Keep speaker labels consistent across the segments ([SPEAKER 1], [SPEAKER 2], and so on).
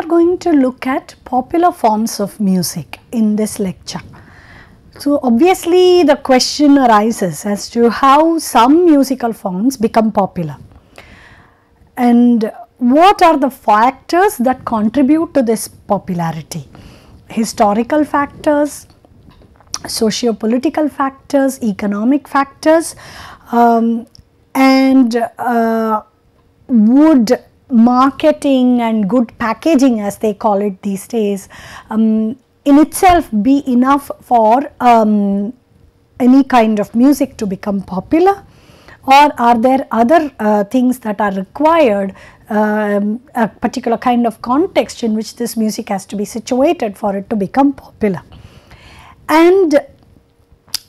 [SPEAKER 1] Are going to look at popular forms of music in this lecture. So, obviously the question arises as to how some musical forms become popular and what are the factors that contribute to this popularity. Historical factors, socio-political factors, economic factors um, and uh, would marketing and good packaging as they call it these days um, in itself be enough for um, any kind of music to become popular? Or are there other uh, things that are required um, a particular kind of context in which this music has to be situated for it to become popular? And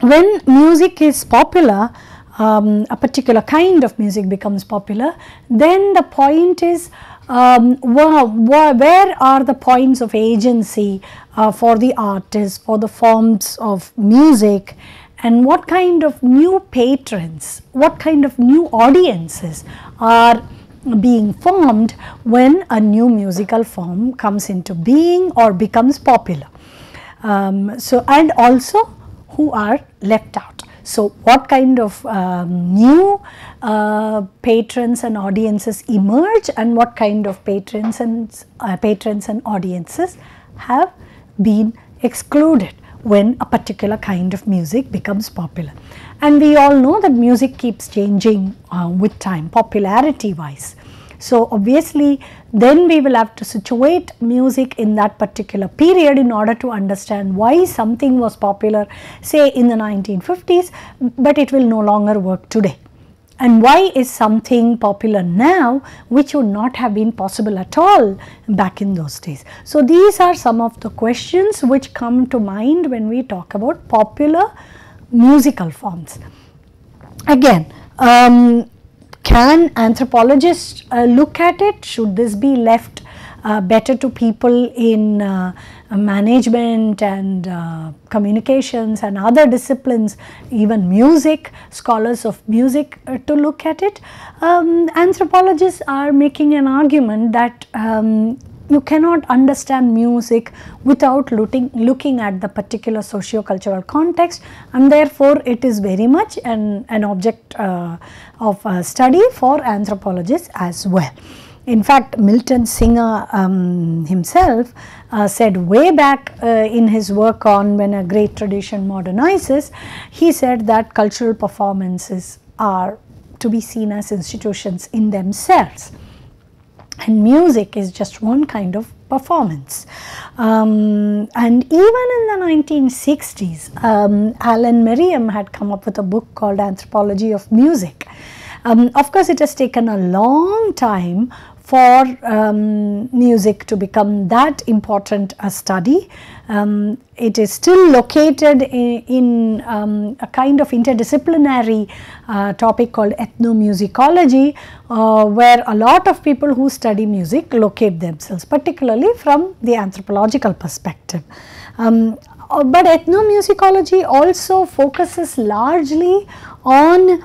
[SPEAKER 1] when music is popular um, a particular kind of music becomes popular, then the point is um, where, where, are the points of agency uh, for the artist, for the forms of music and what kind of new patrons, what kind of new audiences are being formed when a new musical form comes into being or becomes popular. Um, so, and also who are left out. So, what kind of um, new uh, patrons and audiences emerge and what kind of patrons and uh, patrons and audiences have been excluded when a particular kind of music becomes popular. And we all know that music keeps changing uh, with time popularity wise. So, obviously then we will have to situate music in that particular period in order to understand why something was popular say in the 1950s, but it will no longer work today and why is something popular now which would not have been possible at all back in those days. So, these are some of the questions which come to mind when we talk about popular musical forms. Again, um, can anthropologists uh, look at it? Should this be left uh, better to people in uh, management and uh, communications and other disciplines, even music, scholars of music uh, to look at it? Um, anthropologists are making an argument that um, you cannot understand music without looking, looking at the particular socio-cultural context and therefore it is very much an, an object uh, of uh, study for anthropologists as well. In fact, Milton Singer um, himself uh, said way back uh, in his work on when a great tradition modernizes, he said that cultural performances are to be seen as institutions in themselves and music is just one kind of performance. Um, and even in the 1960s, um, Alan Merriam had come up with a book called Anthropology of Music. Um, of course, it has taken a long time for um, music to become that important a study. Um, it is still located in, in um, a kind of interdisciplinary uh, topic called ethnomusicology, uh, where a lot of people who study music locate themselves, particularly from the anthropological perspective. Um, uh, but ethnomusicology also focuses largely on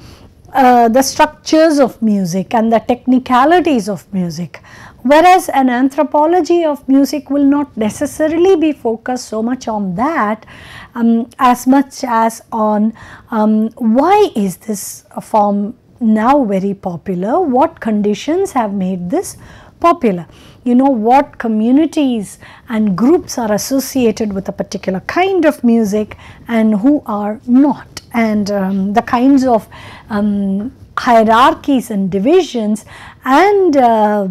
[SPEAKER 1] uh, the structures of music and the technicalities of music whereas an anthropology of music will not necessarily be focused so much on that um, as much as on um, why is this form now very popular, what conditions have made this popular. You know what communities and groups are associated with a particular kind of music and who are not and um, the kinds of um, hierarchies and divisions and uh,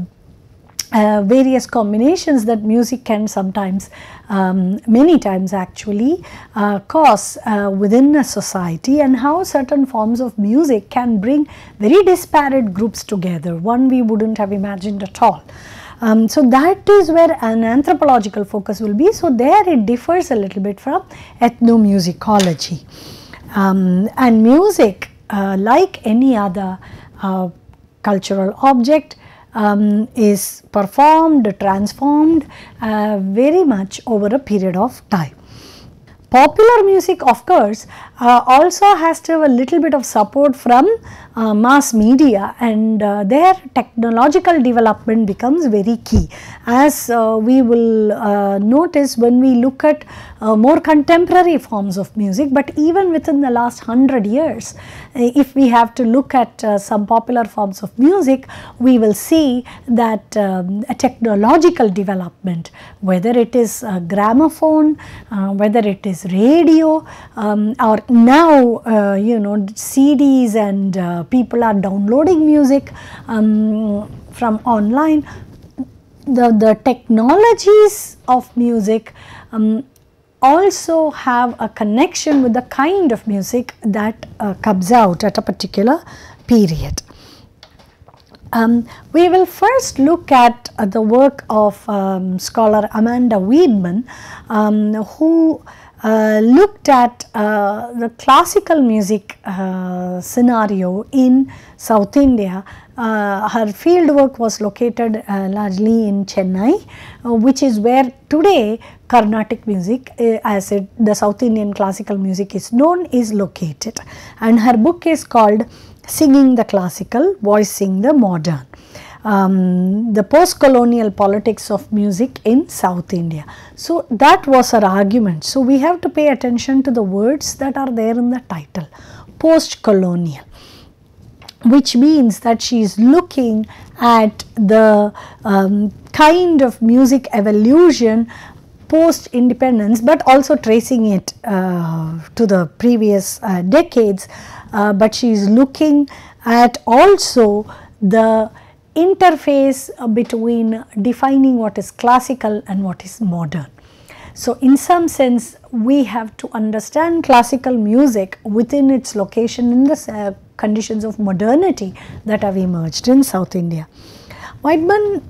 [SPEAKER 1] uh, various combinations that music can sometimes, um, many times actually uh, cause uh, within a society and how certain forms of music can bring very disparate groups together, one we would not have imagined at all. Um, so that is where an anthropological focus will be. So there it differs a little bit from ethnomusicology. Um, and music uh, like any other uh, cultural object um, is performed, transformed uh, very much over a period of time. Popular music of course uh, also has to have a little bit of support from uh, mass media and uh, their technological development becomes very key. As uh, we will uh, notice when we look at uh, more contemporary forms of music but even within the last 100 years if we have to look at some popular forms of music we will see that um, a technological development whether it is gramophone whether it is radio um, or now uh, you know CDs and uh, people are downloading music um, from online. The, the technologies of music um, also have a connection with the kind of music that uh, comes out at a particular period. Um, we will first look at uh, the work of um, scholar Amanda Weidman um, who looked at uh, the classical music uh, scenario in South India. Uh, her field work was located uh, largely in Chennai, which is where today Carnatic music as it, the South Indian classical music is known is located and her book is called Singing the Classical, Voicing the Modern um, the post-colonial politics of music in South India. So, that was her argument. So, we have to pay attention to the words that are there in the title, post-colonial which means that she is looking at the um, kind of music evolution post independence, but also tracing it uh, to the previous uh, decades. Uh, but she is looking at also the interface uh, between defining what is classical and what is modern. So, in some sense we have to understand classical music within its location in the uh, conditions of modernity that have emerged in South India. Weidman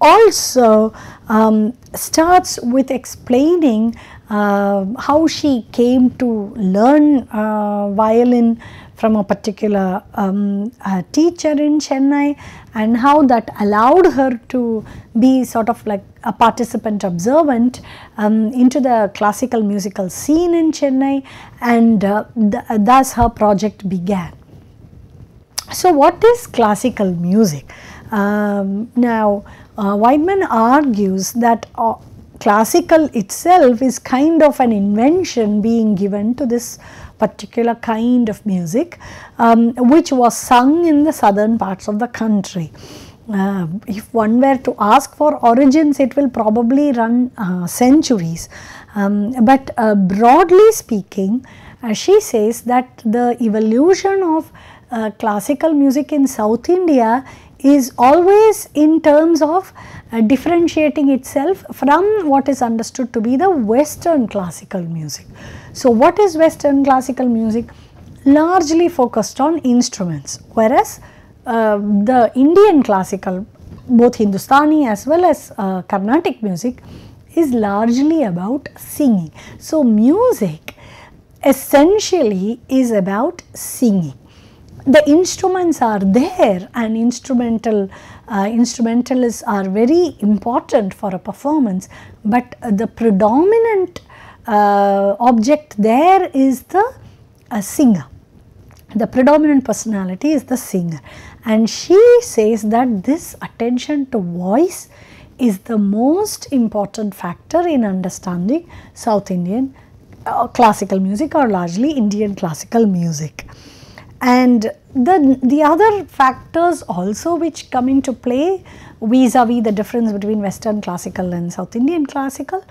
[SPEAKER 1] also um, starts with explaining uh, how she came to learn uh, violin from a particular um, teacher in Chennai and how that allowed her to be sort of like a participant observant um, into the classical musical scene in Chennai and uh, th thus her project began. So, what is classical music? Um, now, uh, Weidman argues that uh, classical itself is kind of an invention being given to this particular kind of music um, which was sung in the southern parts of the country. Uh, if one were to ask for origins, it will probably run uh, centuries. Um, but uh, broadly speaking, uh, she says that the evolution of uh, classical music in South India is always in terms of uh, differentiating itself from what is understood to be the western classical music. So, what is western classical music? Largely focused on instruments whereas uh, the Indian classical both Hindustani as well as uh, Carnatic music is largely about singing. So, music essentially is about singing the instruments are there and instrumental uh, instrumentalists are very important for a performance, but the predominant uh, object there is the singer. The predominant personality is the singer and she says that this attention to voice is the most important factor in understanding South Indian uh, classical music or largely Indian classical music. And the, the other factors also which come into play vis-a-vis the difference between western classical and south Indian classical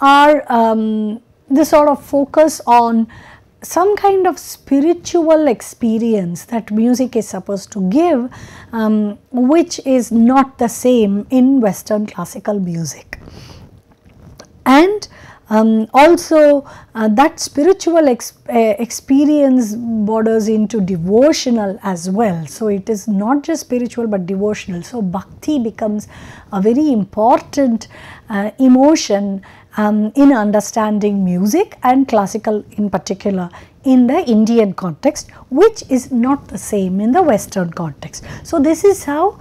[SPEAKER 1] are um, the sort of focus on some kind of spiritual experience that music is supposed to give um, which is not the same in western classical music. And Um, also, uh, that spiritual ex uh, experience borders into devotional as well. So, it is not just spiritual but devotional. So, bhakti becomes a very important uh, emotion um, in understanding music and classical in particular in the Indian context, which is not the same in the Western context. So, this is how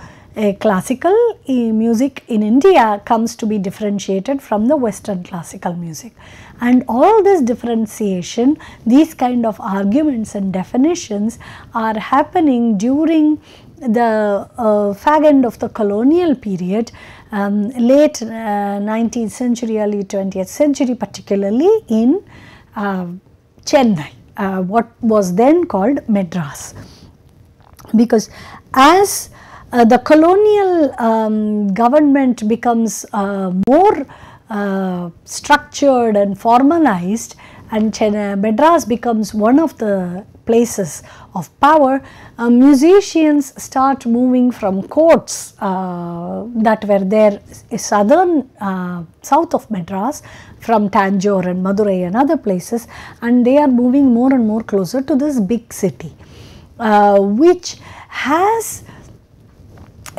[SPEAKER 1] classical music in India comes to be differentiated from the western classical music and all this differentiation these kind of arguments and definitions are happening during the uh, fag end of the colonial period um, late uh, 19th century early 20th century particularly in uh, Chennai uh, what was then called Madras. Because as uh, the colonial um, government becomes uh, more uh, structured and formalized and Chennai, Madras becomes one of the places of power, uh, musicians start moving from courts uh, that were there southern, uh, south of Madras from Tanjore and Madurai and other places and they are moving more and more closer to this big city which has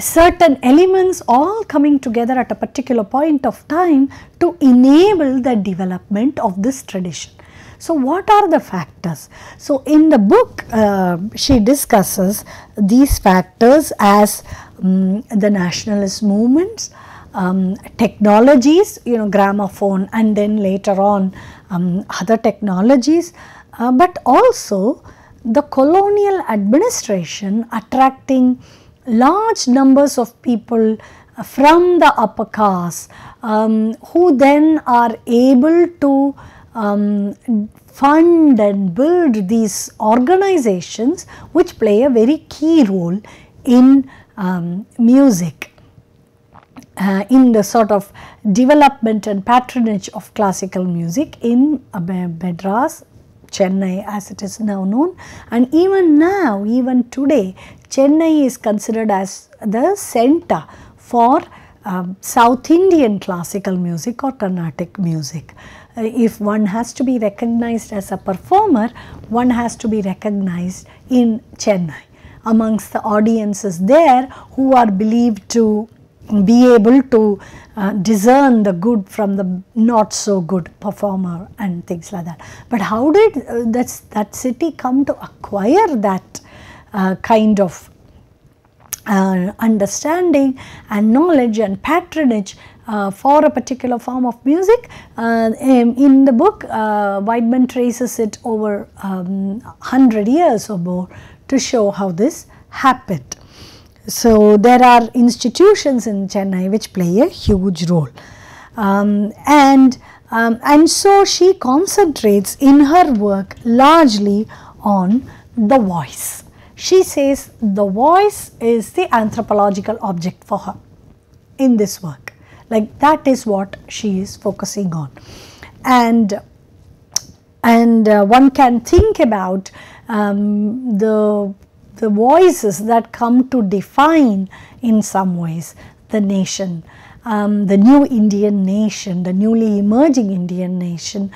[SPEAKER 1] certain elements all coming together at a particular point of time to enable the development of this tradition. So, what are the factors? So, in the book uh, she discusses these factors as um, the nationalist movements, um, technologies, you know gramophone and then later on um, other technologies, uh, but also the colonial administration attracting large numbers of people from the upper caste um, who then are able to um, fund and build these organizations which play a very key role in um, music. Uh, in the sort of development and patronage of classical music in uh, Madras, Chennai as it is now known and even now even today Chennai is considered as the center for um, South Indian classical music or Carnatic music. If one has to be recognized as a performer, one has to be recognized in Chennai amongst the audiences there who are believed to be able to uh, discern the good from the not so good performer and things like that. But how did uh, that, that city come to acquire that uh, kind of uh, understanding and knowledge and patronage uh, for a particular form of music. Uh, in the book, uh, Weidman traces it over um, 100 years or more to show how this happened. So, there are institutions in Chennai which play a huge role. Um, and, um, and so she concentrates in her work largely on the voice. She says the voice is the anthropological object for her in this work. Like that is what she is focusing on. And, and uh, one can think about um, the the voices that come to define in some ways the nation, um, the new Indian nation, the newly emerging Indian nation.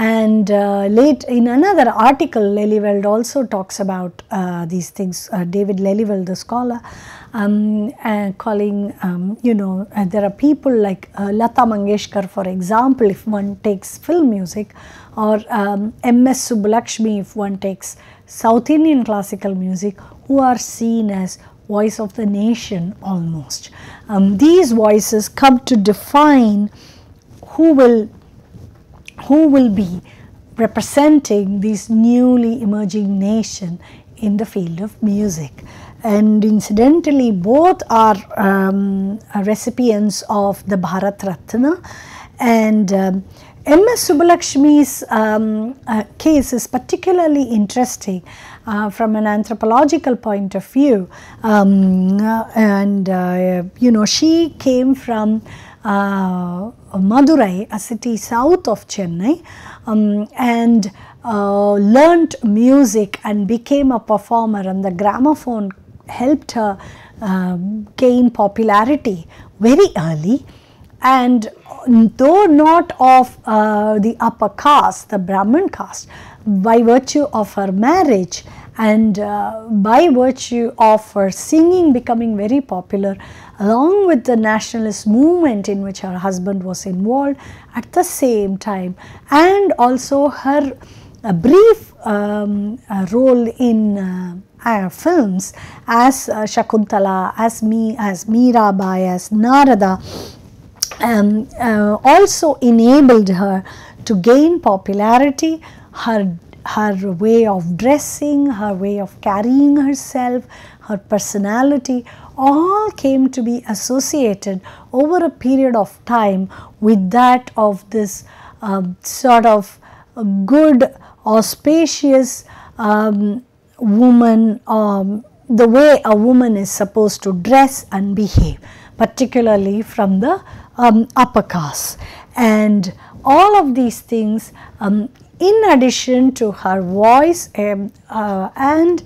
[SPEAKER 1] And uh, late in another article, Lelyveld also talks about uh, these things. Uh, David Lelyveld, the scholar, um, calling, um, you know, uh, there are people like uh, Lata Mangeshkar, for example, if one takes film music, or um, M.S. Subbulakshmi, if one takes South Indian classical music who are seen as voice of the nation almost. Um, these voices come to define who will who will be representing this newly emerging nation in the field of music. And incidentally, both are um, recipients of the Bharat Ratna and um, M.S. Um, uh, case is particularly interesting uh, from an anthropological point of view. Um, uh, and, uh, you know, she came from uh, Madurai, a city south of Chennai, um, and uh, learnt music and became a performer. And the gramophone helped her gain popularity very early. And though not of uh, the upper caste, the Brahmin caste, by virtue of her marriage and uh, by virtue of her singing becoming very popular along with the nationalist movement in which her husband was involved at the same time and also her uh, brief um, uh, role in uh, films as uh, Shakuntala, as me, as Mirabai, as Narada um, uh, also enabled her to gain popularity. Her her way of dressing, her way of carrying herself, her personality all came to be associated over a period of time with that of this um, sort of good, auspicious um, woman, um, the way a woman is supposed to dress and behave, particularly from the um, upper caste. And all of these things, um, in addition to her voice um, uh, and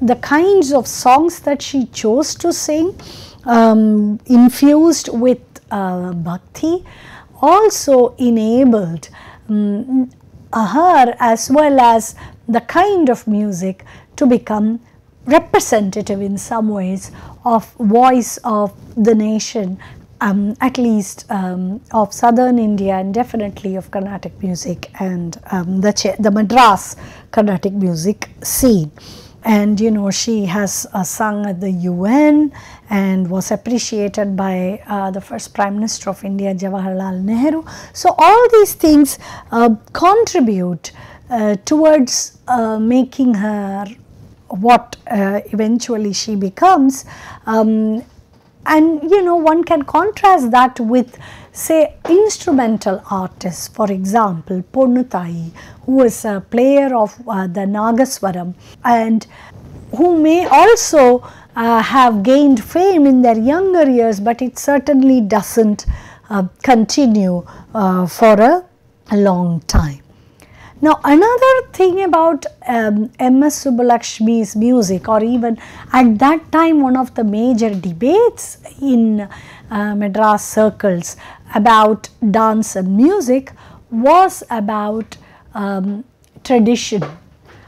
[SPEAKER 1] the kinds of songs that she chose to sing, um, infused with uh, bhakti, also enabled um, her as well as the kind of music to become representative in some ways of voice of the nation um, at least um, of southern India and definitely of Carnatic music and um, the, the Madras Carnatic music scene. And you know, she has uh, sung at the UN and was appreciated by uh, the first Prime Minister of India, Jawaharlal Nehru. So, all these things uh, contribute uh, towards uh, making her what uh, eventually she becomes um, and you know one can contrast that with say instrumental artists for example Ponnutai who is a player of uh, the Nagaswaram and who may also uh, have gained fame in their younger years but it certainly doesn't uh, continue uh, for a, a long time. Now, another thing about um, M.S. Subbulakshmi's music or even at that time one of the major debates in uh, Madras circles about dance and music was about um, tradition.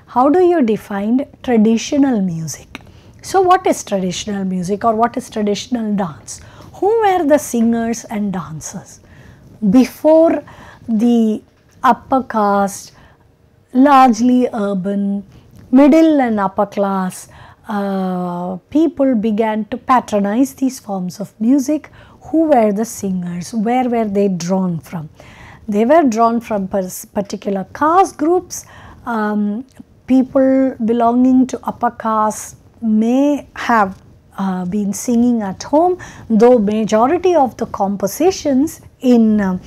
[SPEAKER 1] How do you define traditional music? So, what is traditional music or what is traditional dance? Who were the singers and dancers? Before the upper caste largely urban, middle and upper class uh, people began to patronize these forms of music. Who were the singers? Where were they drawn from? They were drawn from particular caste groups. Um, people belonging to upper caste may have uh, been singing at home, though majority of the compositions in uh,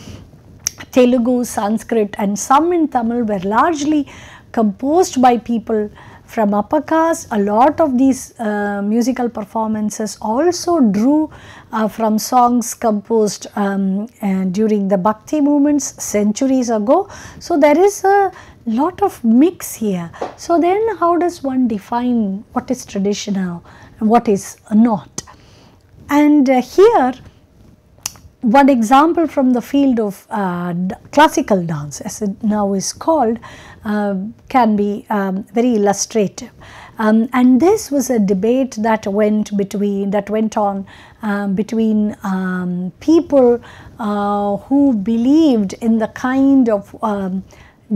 [SPEAKER 1] Telugu, Sanskrit and some in Tamil were largely composed by people from caste. A lot of these uh, musical performances also drew uh, from songs composed um, during the Bhakti movements centuries ago. So, there is a lot of mix here. So, then how does one define what is traditional and what is not? And uh, here one example from the field of uh, classical dance as it now is called uh, can be um, very illustrative. Um, and this was a debate that went between that went on um, between um, people uh, who believed in the kind of um,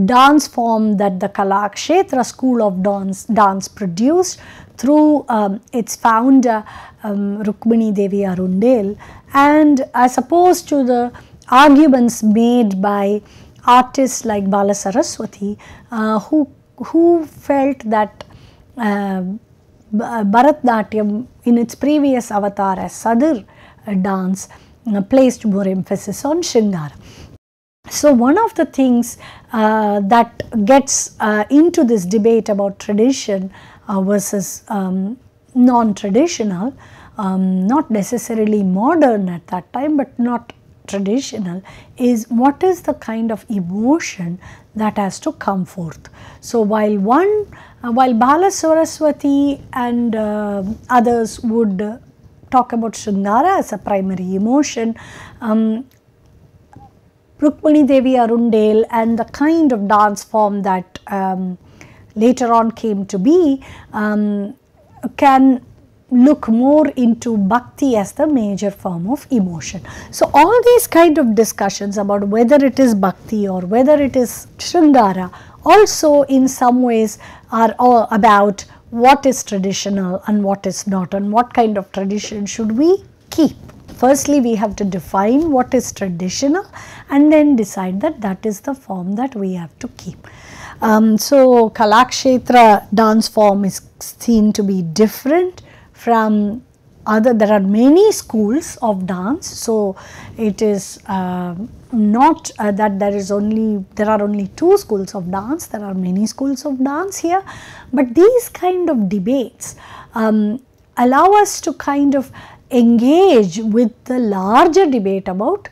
[SPEAKER 1] dance form that the Kalakshetra school of dance, dance produced through um, its founder um, Rukmini Devi Arundale and as opposed to the arguments made by artists like Bala Saraswati uh, who, who felt that uh, Bharatnatyam in its previous avatar as Sadir uh, dance uh, placed more emphasis on Shringara. So, one of the things uh, that gets uh, into this debate about tradition uh, versus um, non-traditional, um, not necessarily modern at that time, but not traditional is what is the kind of emotion that has to come forth. So, while one, uh, while Bala Saraswati and uh, others would talk about Shringara as a primary emotion. Um, Rukmani Devi Arundale and the kind of dance form that um, later on came to be um, can look more into bhakti as the major form of emotion. So, all these kind of discussions about whether it is bhakti or whether it is Shringara also in some ways are all about what is traditional and what is not and what kind of tradition should we keep. Firstly, we have to define what is traditional and then decide that that is the form that we have to keep. Um, so, Kalakshetra dance form is seen to be different from other there are many schools of dance. So, it is uh, not uh, that there is only there are only two schools of dance there are many schools of dance here, but these kind of debates um, allow us to kind of engage with the larger debate about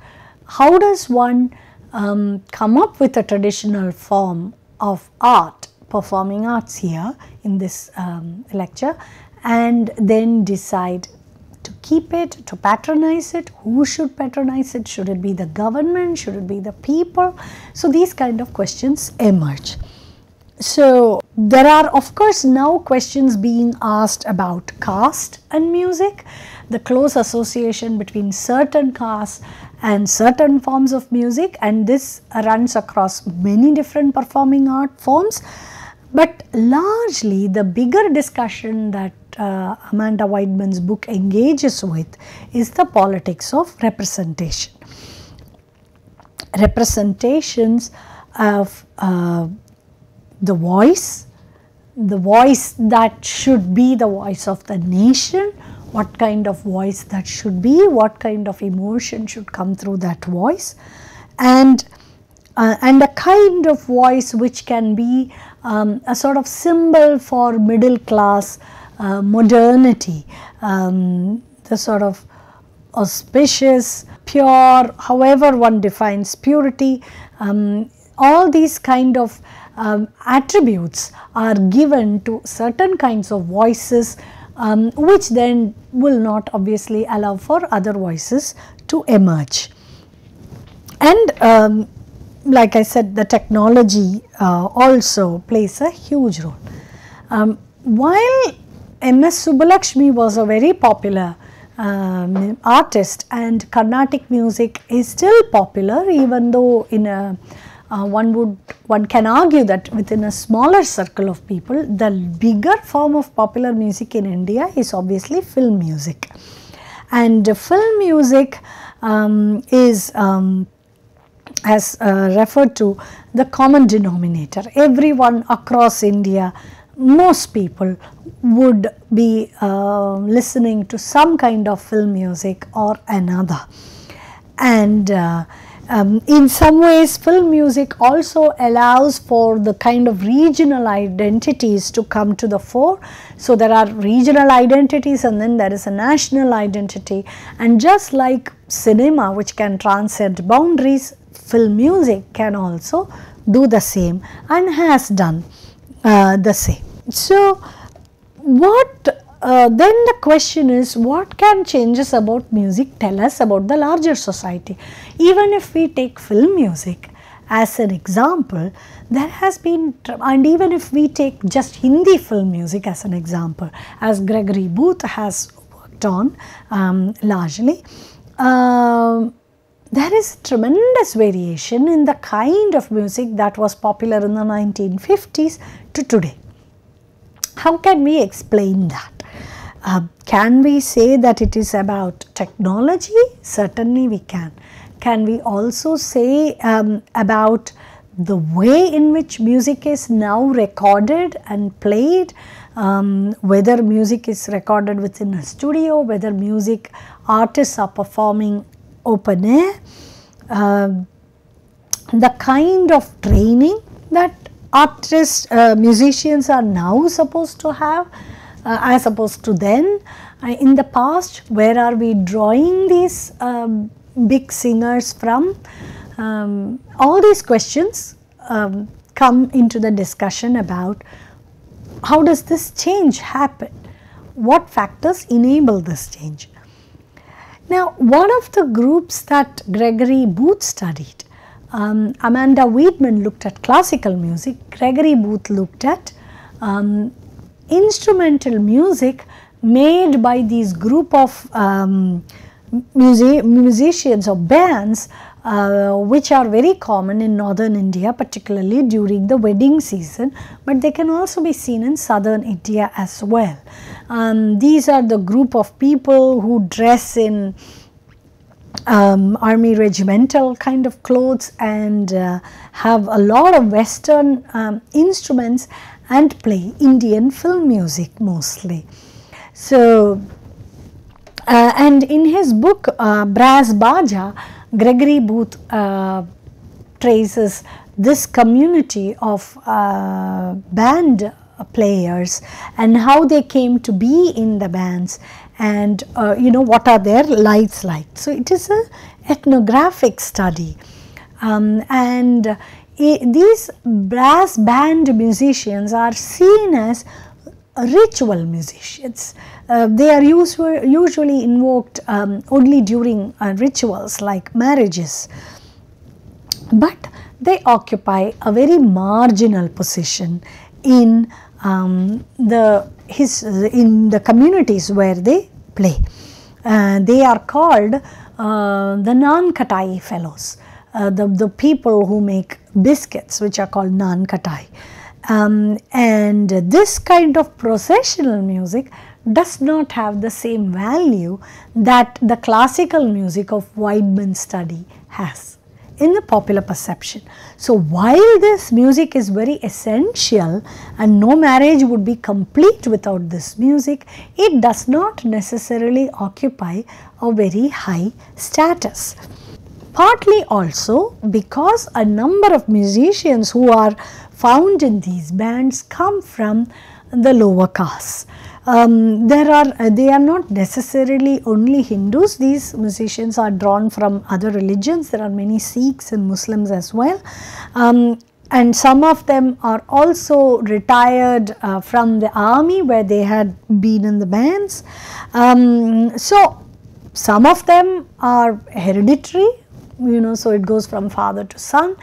[SPEAKER 1] how does one um, come up with a traditional form of art performing arts here in this um, lecture and then decide to keep it, to patronize it, who should patronize it, should it be the government, should it be the people. So, these kind of questions emerge. So, there are of course now questions being asked about caste and music, the close association between certain castes and certain forms of music and this runs across many different performing art forms. But largely the bigger discussion that uh, Amanda Weidman's book engages with is the politics of representation. Representations of uh, the voice, the voice that should be the voice of the nation, what kind of voice that should be, what kind of emotion should come through that voice and uh, and a kind of voice which can be um, a sort of symbol for middle class uh, modernity, um, the sort of auspicious, pure, however one defines purity, um, all these kind of um, attributes are given to certain kinds of voices um, which then will not obviously allow for other voices to emerge. And um, like I said the technology uh, also plays a huge role. Um, while M.S. Subbulakshmi was a very popular um, artist and Carnatic music is still popular even though in a uh, one would one can argue that within a smaller circle of people the bigger form of popular music in India is obviously film music and film music um, is um, as uh, referred to the common denominator. Everyone across India, most people would be uh, listening to some kind of film music or another. And uh, um, in some ways film music also allows for the kind of regional identities to come to the fore. So, there are regional identities and then there is a national identity and just like cinema which can transcend boundaries, film music can also do the same and has done uh, the same. So, what uh, then the question is what can changes about music tell us about the larger society. Even if we take film music as an example, there has been and even if we take just Hindi film music as an example as Gregory Booth has worked on um, largely, uh, there is tremendous variation in the kind of music that was popular in the 1950s to today. How can we explain that? Uh, can we say that it is about technology? Certainly we can. Can we also say um, about the way in which music is now recorded and played, um, whether music is recorded within a studio, whether music artists are performing open air, uh, the kind of training that artists, uh, musicians are now supposed to have uh, as opposed to then. Uh, in the past, where are we drawing these um, big singers from? Um, all these questions um, come into the discussion about how does this change happen? What factors enable this change? Now, one of the groups that Gregory Booth studied, um, Amanda Weidman looked at classical music, Gregory Booth looked at um, instrumental music made by these group of um, music musicians or bands uh, which are very common in northern India particularly during the wedding season, but they can also be seen in southern India as well. Um, these are the group of people who dress in um, army regimental kind of clothes and uh, have a lot of western um, instruments and play Indian film music mostly. So, uh, and in his book uh, Brass Baja, Gregory Booth uh, traces this community of uh, band players and how they came to be in the bands and uh, you know what are their lives like. So, it is a ethnographic study um, and these brass band musicians are seen as ritual musicians. Uh, they are usually, invoked um, only during uh, rituals like marriages, but they occupy a very marginal position in um, the his in the communities where they play. Uh, they are called uh, the non-katai fellows, uh, the, the people who make biscuits which are called non-katai. Um, and this kind of processional music does not have the same value that the classical music of Weidman study has in the popular perception. So, while this music is very essential and no marriage would be complete without this music, it does not necessarily occupy a very high status. Partly also because a number of musicians who are found in these bands come from the lower castes. Um, there are uh, they are not necessarily only Hindus these musicians are drawn from other religions there are many Sikhs and Muslims as well um, and some of them are also retired uh, from the army where they had been in the bands. Um, so, some of them are hereditary you know so it goes from father to son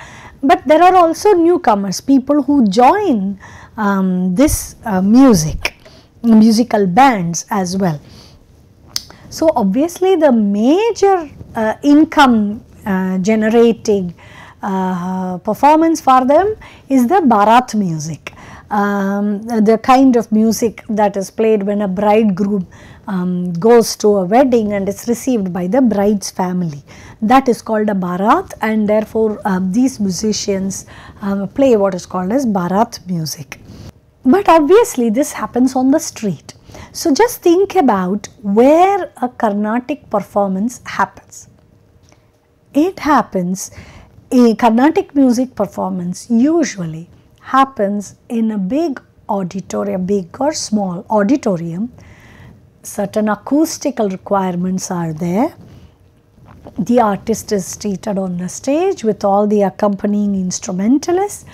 [SPEAKER 1] but there are also newcomers people who join um, this uh, music musical bands as well. So, obviously the major uh, income uh, generating uh, performance for them is the Barat music. Um, the kind of music that is played when a bridegroom um, goes to a wedding and is received by the bride's family. That is called a Barat and therefore uh, these musicians um, play what is called as Barat music. But obviously this happens on the street. So just think about where a Carnatic performance happens. It happens, a Carnatic music performance usually happens in a big auditorium, big or small auditorium. Certain acoustical requirements are there. The artist is seated on the stage with all the accompanying instrumentalists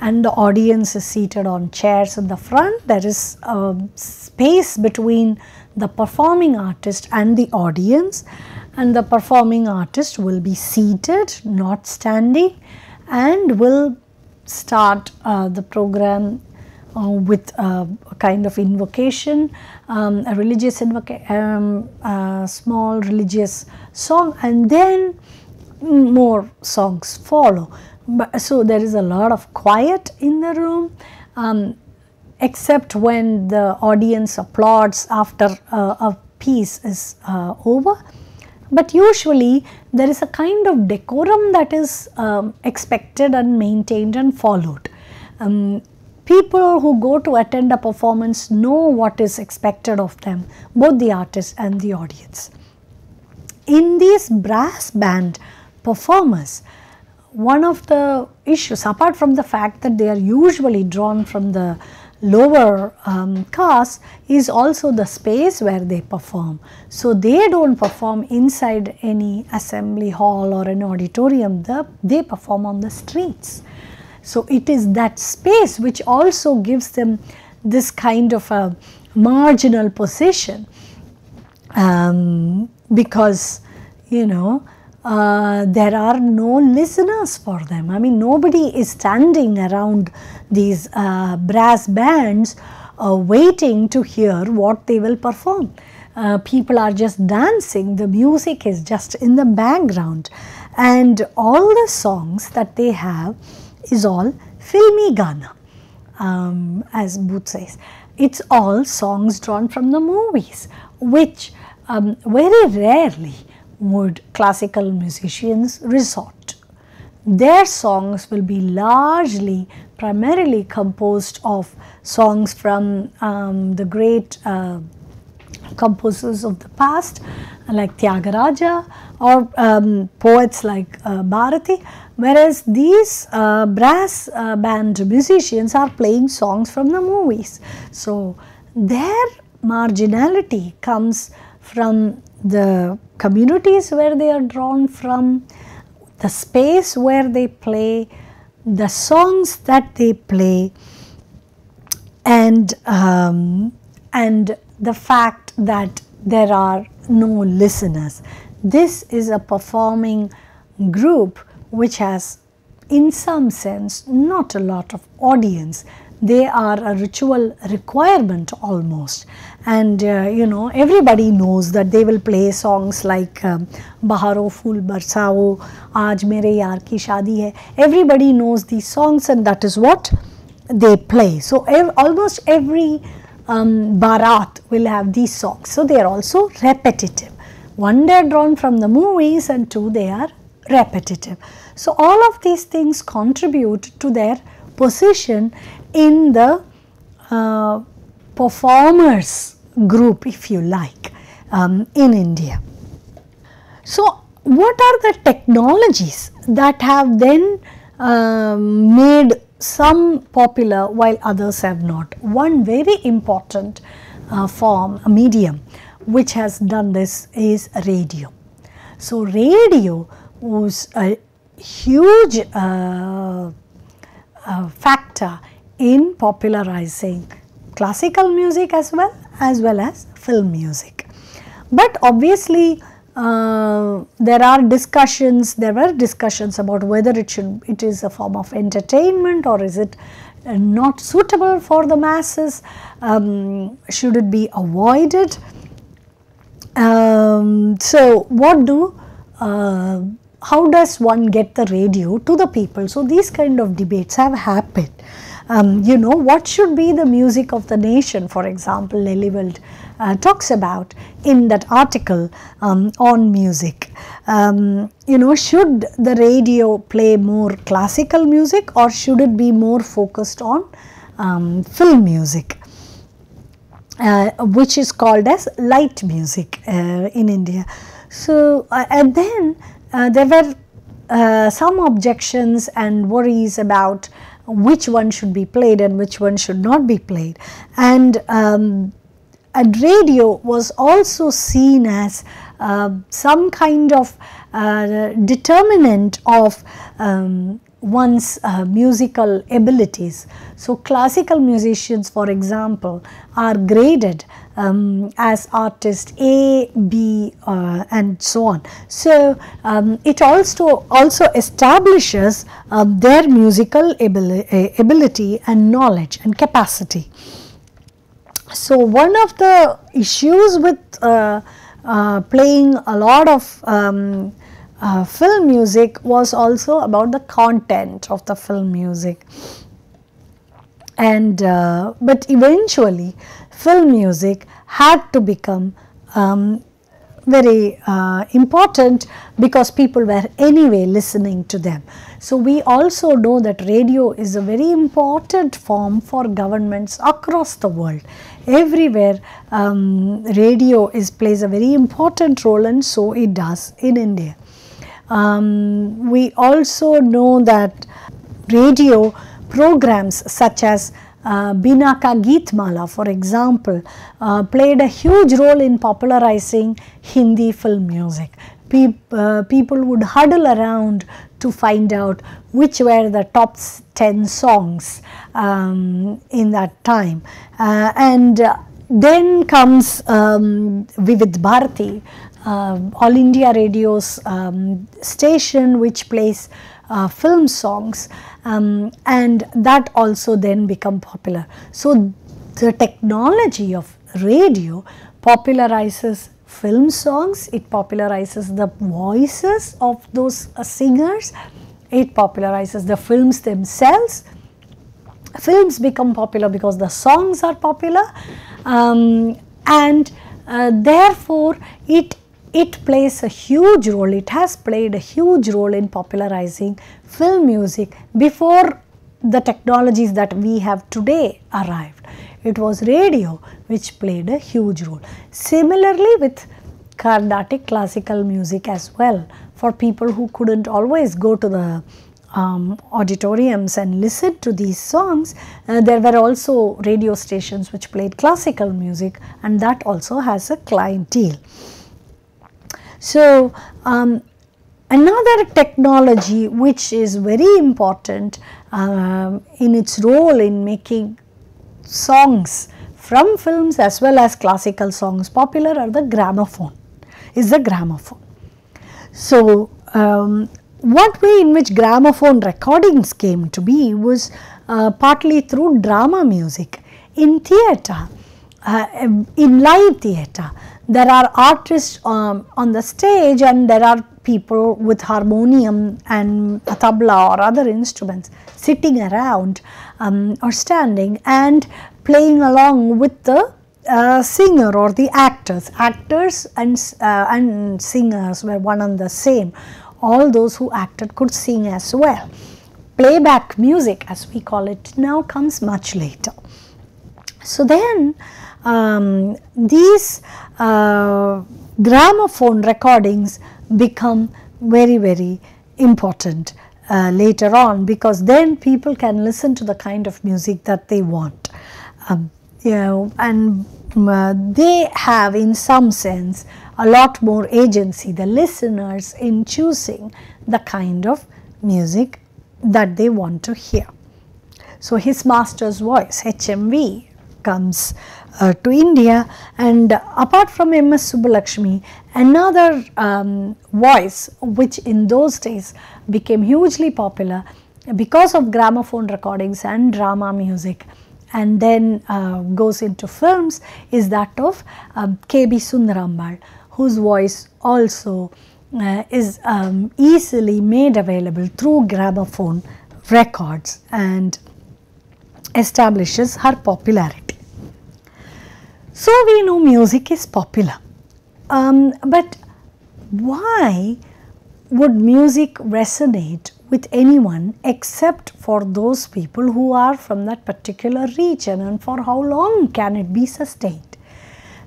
[SPEAKER 1] and the audience is seated on chairs in the front. There is a space between the performing artist and the audience and the performing artist will be seated not standing and will start uh, the program uh, with a kind of invocation, um, a religious invocation, um, small religious song and then more songs follow. But, so there is a lot of quiet in the room um, except when the audience applauds after uh, a piece is uh, over. But usually there is a kind of decorum that is um, expected and maintained and followed. Um, people who go to attend a performance know what is expected of them, both the artist and the audience. In these brass band performers, one of the issues apart from the fact that they are usually drawn from the lower um, caste is also the space where they perform. So, they do not perform inside any assembly hall or an auditorium, the, they perform on the streets. So, it is that space which also gives them this kind of a marginal position um, because you know uh, there are no listeners for them. I mean, nobody is standing around these uh, brass bands uh, waiting to hear what they will perform. Uh, people are just dancing, the music is just in the background, and all the songs that they have is all filmy gaana, um, as Booth says. It's all songs drawn from the movies, which um, very rarely would classical musicians resort. Their songs will be largely, primarily composed of songs from um, the great uh, composers of the past like Tyagaraja or um, poets like uh, Bharati, whereas these uh, brass uh, band musicians are playing songs from the movies. So, their marginality comes from the communities where they are drawn from, the space where they play, the songs that they play, and um, and the fact that there are no listeners. This is a performing group which has in some sense not a lot of audience. They are a ritual requirement almost. And uh, you know everybody knows that they will play songs like um, baharo fool barsao aaj mere yaar ki shadi hai. Everybody knows these songs and that is what they play. So ev almost every um, barat will have these songs so they are also repetitive. One they are drawn from the movies and two they are repetitive. So all of these things contribute to their position in the uh, performers group if you like um, in India. So, what are the technologies that have then uh, made some popular while others have not? One very important uh, form, a medium which has done this is radio. So, radio was a huge uh, uh, factor in popularizing classical music as well as well as film music. But obviously uh, there are discussions, there were discussions about whether it should, it is a form of entertainment or is it uh, not suitable for the masses, um, should it be avoided. Um, so, what do, uh, how does one get the radio to the people? So, these kind of debates have happened um, you know, what should be the music of the nation, for example, Lelyveld uh, talks about in that article um, on music. Um, you know, should the radio play more classical music or should it be more focused on um, film music? Uh, which is called as light music uh, in India. So, uh, and then uh, there were uh, some objections and worries about which one should be played and which one should not be played. And, um, and radio was also seen as uh, some kind of uh, determinant of um, one's uh, musical abilities. So, classical musicians for example are graded um, as artist A, B uh, and so on. So, um, it also also establishes um, their musical abili ability and knowledge and capacity. So, one of the issues with uh, uh, playing a lot of um, uh, film music was also about the content of the film music and uh, but eventually film music had to become um, very uh, important because people were anyway listening to them. So, we also know that radio is a very important form for governments across the world. Everywhere um, radio is plays a very important role and so it does in India. Um, we also know that radio programs such as uh, Binaka Geetmala for example uh, played a huge role in popularizing Hindi film music. Pe uh, people would huddle around to find out which were the top 10 songs um, in that time uh, and uh, then comes um, Vividh Bharati, uh, All India Radio's um, station which plays uh, film songs um, and that also then become popular. So, the technology of radio popularizes film songs, it popularizes the voices of those uh, singers, it popularizes the films themselves. Films become popular because the songs are popular um, and uh, therefore it it plays a huge role it has played a huge role in popularizing film music before the technologies that we have today arrived it was radio which played a huge role similarly with carnatic classical music as well for people who couldn't always go to the um, auditoriums and listen to these songs, uh, there were also radio stations which played classical music and that also has a clientele. So, um, another technology which is very important uh, in its role in making songs from films as well as classical songs popular are the gramophone is the gramophone. So, um, what way in which gramophone recordings came to be was uh, partly through drama music. In theatre, uh, in live theatre, there are artists um, on the stage and there are people with harmonium and a tabla or other instruments sitting around um, or standing and playing along with the uh, singer or the actors. Actors and, uh, and singers were one and the same all those who acted could sing as well. Playback music as we call it now comes much later. So then um, these uh, gramophone recordings become very very important uh, later on because then people can listen to the kind of music that they want. Um, you know and uh, they have in some sense a lot more agency, the listeners in choosing the kind of music that they want to hear. So, his master's voice HMV comes uh, to India. And uh, apart from MS Subbulakshmi another um, voice which in those days became hugely popular because of gramophone recordings and drama music and then uh, goes into films is that of um, KB Sundarambal whose voice also uh, is um, easily made available through gramophone records. And establishes her popularity. So, we know music is popular, um, but why would music resonate with anyone except for those people who are from that particular region and for how long can it be sustained?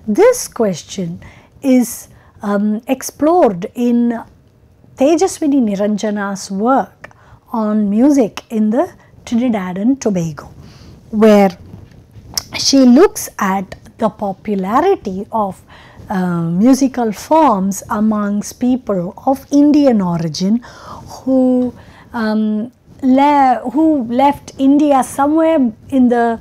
[SPEAKER 1] This question is um, explored in Tejaswini Niranjana's work on music in the Trinidad and Tobago, where she looks at the popularity of uh, musical forms amongst people of Indian origin who um, le who left India somewhere in the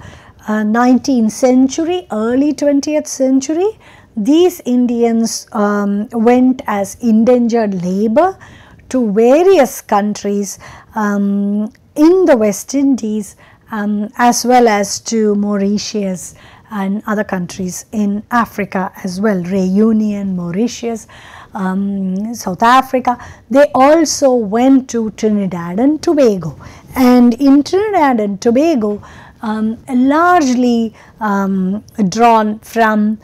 [SPEAKER 1] uh, 19th century, early 20th century. These Indians um, went as indentured labor to various countries um, in the West Indies um, as well as to Mauritius and other countries in Africa as well, Reunion, Mauritius, um, South Africa. They also went to Trinidad and Tobago and in Trinidad and Tobago um, largely um, drawn from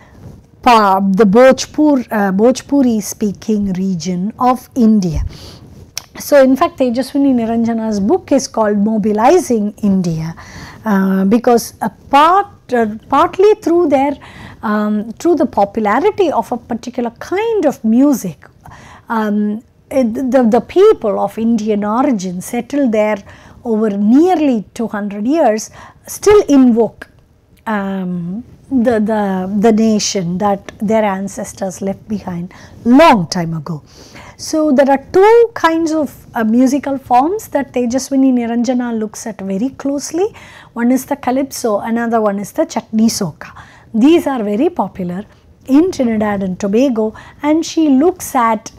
[SPEAKER 1] the Bhojpur, uh, Bhojpuri speaking region of India. So, in fact, Tejaswini Niranjana's book is called Mobilizing India uh, because a part, uh, partly through their um, through the popularity of a particular kind of music, um, the, the people of Indian origin settled there over nearly 200 years still invoke um, the, the, the nation that their ancestors left behind long time ago. So, there are two kinds of uh, musical forms that Tejaswini Niranjana looks at very closely. One is the calypso, another one is the chutney soca. these are very popular in Trinidad and Tobago and she looks at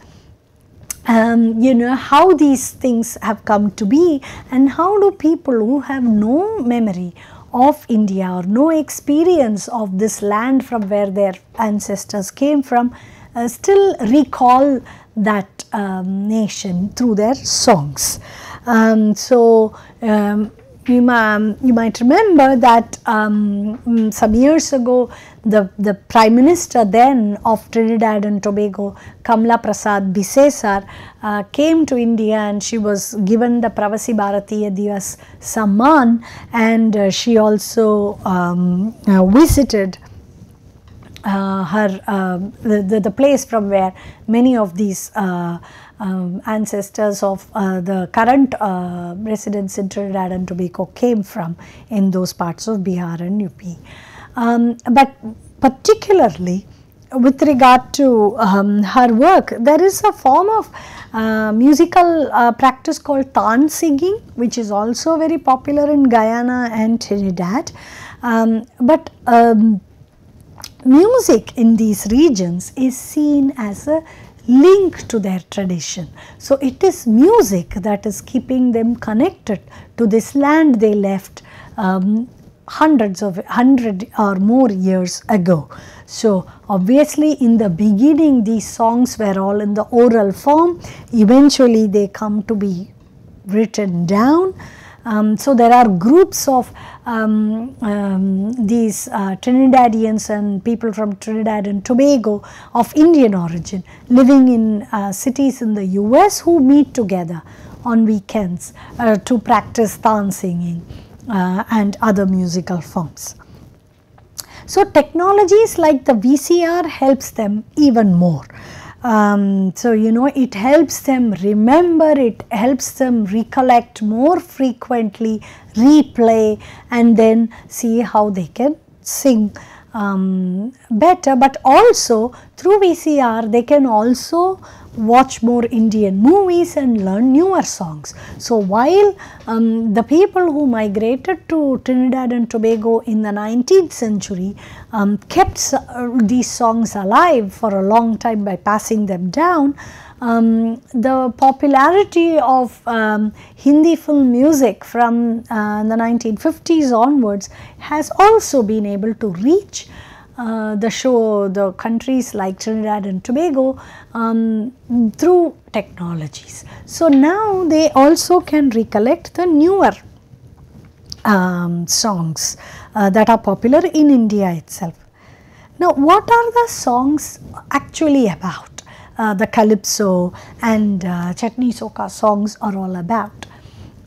[SPEAKER 1] um, you know how these things have come to be and how do people who have no memory of India or no experience of this land from where their ancestors came from uh, still recall that um, nation through their songs. Um, so, um, you, might remember that um, mm, some years ago the, the Prime Minister then of Trinidad and Tobago, Kamla Persad-Bissessar, uh, came to India and she was given the Pravasi Bharatiya Divas Samman and uh, she also um, uh, visited uh, her uh, the, the, the, place from where many of these um, ancestors of uh, the current uh, residents in Trinidad and Tobago came from in those parts of Bihar and UP. Um, but particularly with regard to um, her work, there is a form of uh, musical uh, practice called Tan singing, which is also very popular in Guyana and Trinidad. Um, but um, music in these regions is seen as a link to their tradition. So, it is music that is keeping them connected to this land they left um, hundreds of hundred or more years ago. So, obviously in the beginning these songs were all in the oral form, eventually they come to be written down. Um, so, there are groups of um, um, these uh, Trinidadians and people from Trinidad and Tobago of Indian origin living in uh, cities in the US who meet together on weekends uh, to practice tan singing uh, and other musical forms. So, technologies like the VCR helps them even more. Um, so, you know it helps them remember, it helps them recollect more frequently, replay and then see how they can sing um, better, but also through VCR they can also watch more Indian movies and learn newer songs. So, while um, the people who migrated to Trinidad and Tobago in the 19th century um, kept uh, these songs alive for a long time by passing them down, um, the popularity of um, Hindi film music from uh, the 1950s onwards has also been able to reach uh, the show, the countries like Trinidad and Tobago um, through technologies. So, now they also can recollect the newer um, songs uh, that are popular in India itself. Now, what are the songs actually about? Uh, the calypso and uh, Chutney Soca songs are all about.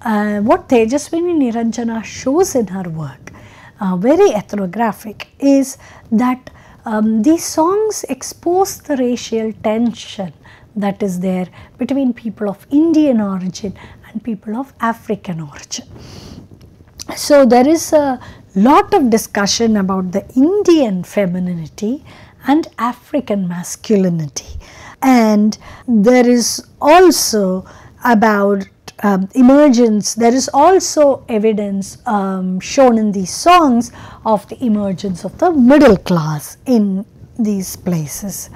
[SPEAKER 1] Uh, what Tejaswini Niranjana shows in her work uh, very ethnographic is that um, these songs expose the racial tension that is there between people of Indian origin and people of African origin. So, there is a lot of discussion about the Indian femininity and African masculinity and there is also about um, emergence, there is also evidence um, shown in these songs of the emergence of the middle class in these places.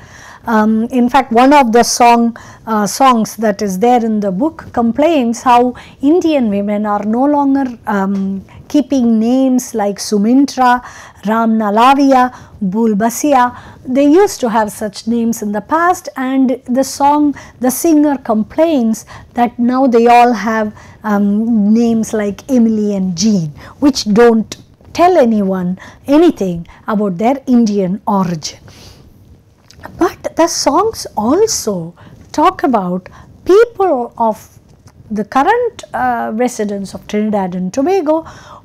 [SPEAKER 1] Um, in fact, one of the song uh, songs that is there in the book complains how Indian women are no longer um, keeping names like Sumintra, Ram Nalavia, Bulbasia. They used to have such names in the past and the song, the singer complains that now they all have um, names like Emily and Jean which do not tell anyone anything about their Indian origin. But the songs also talk about people of the current uh, residents of Trinidad and Tobago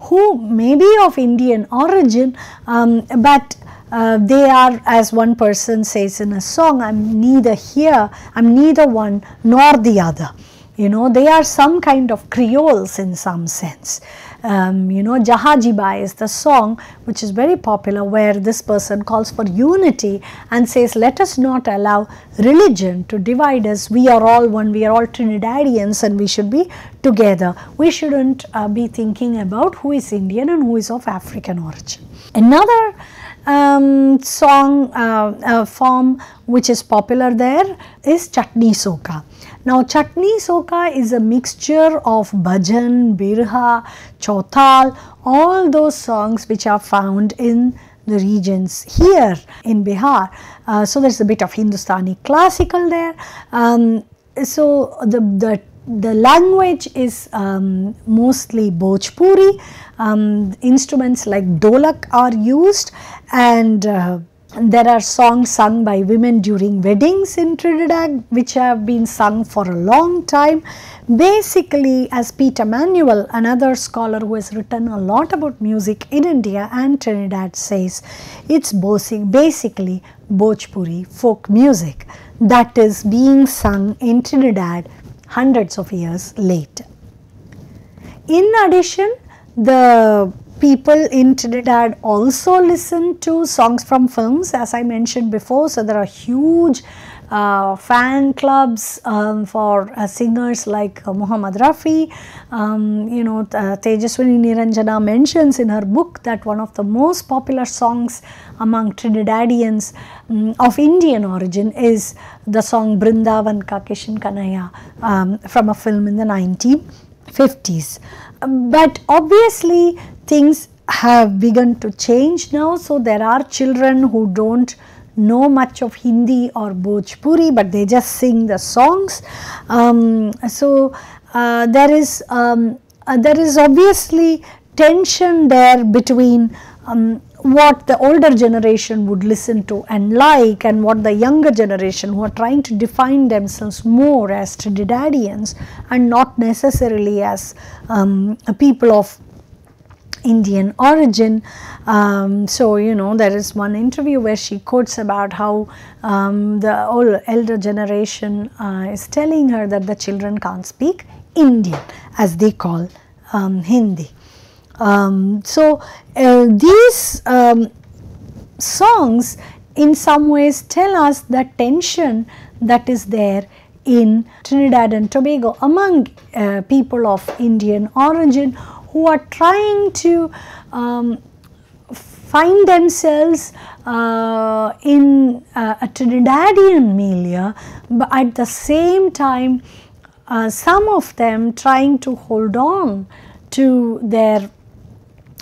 [SPEAKER 1] who may be of Indian origin, um, but uh, they are as one person says in a song, I am neither here, I am neither one nor the other. You know, they are some kind of Creoles in some sense um, you know Jahaji Bhai is the song which is very popular where this person calls for unity and says let us not allow religion to divide us we are all one we are all Trinidadians and we should be together we shouldn't uh, be thinking about who is Indian and who is of African origin. Another um, song uh, uh, form which is popular there is Chutney Soca. Now Chutney Soca is a mixture of bhajan, birha, chautal, all those songs which are found in the regions here in Bihar. Uh, so, there is a bit of Hindustani classical there. Um, so, the, the the language is um, mostly Bhojpuri, um, instruments like dholak are used and uh, there are songs sung by women during weddings in Trinidad which have been sung for a long time. Basically as Peter Manuel another scholar who has written a lot about music in India and Trinidad says it's basically Bhojpuri folk music that is being sung in Trinidad hundreds of years later. In addition, the people in Trinidad also listen to songs from films as I mentioned before. So, there are huge uh, fan clubs um, for uh, singers like uh, Muhammad Rafi. Um, you know, uh, Tejaswini Niranjana mentions in her book that one of the most popular songs among Trinidadians um, of Indian origin is the song Brindavan Ka Kishan Kanhaiya um, from a film in the 1950s. But obviously things have begun to change now. So, there are children who do not know much of Hindi or Bhojpuri, but they just sing the songs. Um, so, uh, there is um, uh, there is obviously tension there between um, what the older generation would listen to and like and what the younger generation who are trying to define themselves more as Trinidadians and not necessarily as um, people of Indian origin. Um, so, you know, there is one interview where she quotes about how um, the old elder generation uh, is telling her that the children can't speak Indian as they call um, Hindi. Um, so, uh, these um, songs in some ways tell us the tension that is there in Trinidad and Tobago among uh, people of Indian origin who are trying to um, find themselves uh, in uh, a Trinidadian milieu, but at the same time, uh, some of them trying to hold on to their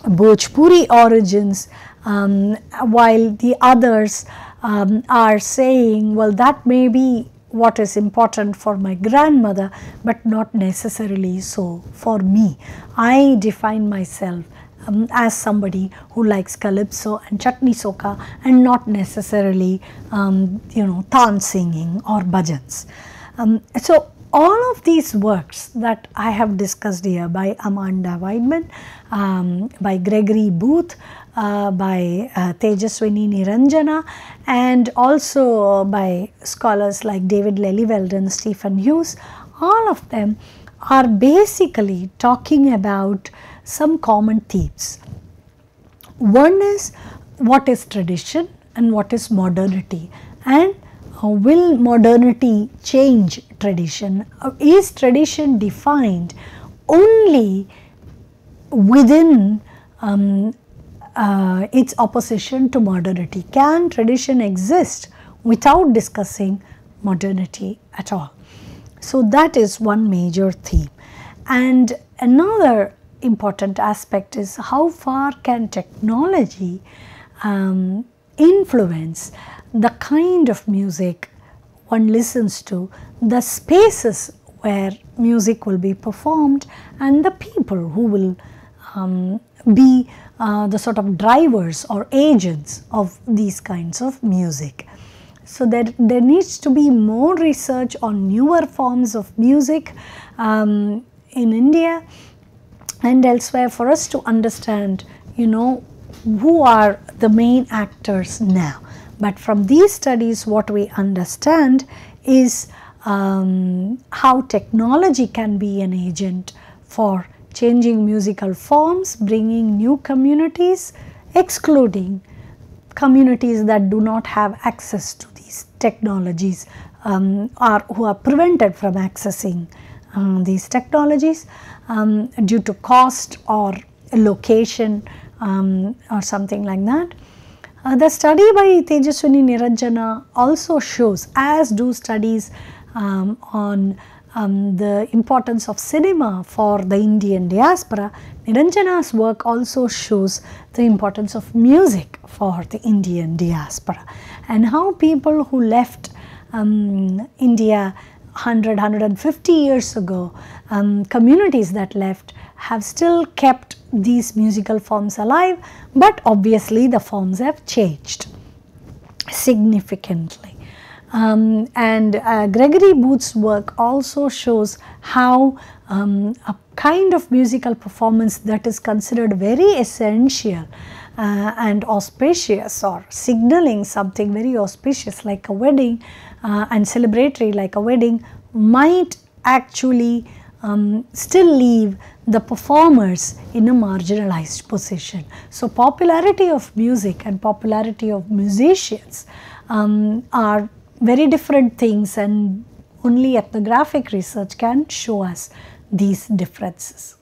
[SPEAKER 1] Bhojpuri origins, um, while the others um, are saying, well, that may be what is important for my grandmother, but not necessarily so for me. I define myself um, as somebody who likes calypso and chutney soca and not necessarily um, you know tan singing or bhajans. Um, so all of these works that I have discussed here by Amanda Weidman, um, by Gregory Booth, uh, by uh, Tejaswini Niranjana and also by scholars like David Lelyveld, Stephen Hughes, all of them are basically talking about some common themes. One is what is tradition and what is modernity and uh, will modernity change tradition? Uh, is tradition defined only within um, uh, its opposition to modernity? Can tradition exist without discussing modernity at all? So, that is one major theme. And another important aspect is how far can technology um, influence the kind of music one listens to, the spaces where music will be performed and the people who will um, be uh, the sort of drivers or agents of these kinds of music. So, there, there needs to be more research on newer forms of music um, in India and elsewhere for us to understand you know who are the main actors now. But from these studies what we understand is um, how technology can be an agent for changing musical forms, bringing new communities, excluding communities that do not have access to these technologies um, or who are prevented from accessing uh, these technologies um, due to cost or location um, or something like that. Uh, the study by Tejaswini Niranjana also shows, as do studies um, on um, the importance of cinema for the Indian diaspora, Niranjana's work also shows the importance of music for the Indian diaspora and how people who left um, India 100, 150 years ago, um, communities that left have still kept these musical forms alive, but obviously the forms have changed significantly. Um, and uh, Gregory Booth's work also shows how um, a kind of musical performance that is considered very essential uh, and auspicious or signaling something very auspicious like a wedding uh, and celebratory like a wedding might actually um, still leave the performers in a marginalized position. So, popularity of music and popularity of musicians um, are very different things and only ethnographic research can show us these differences.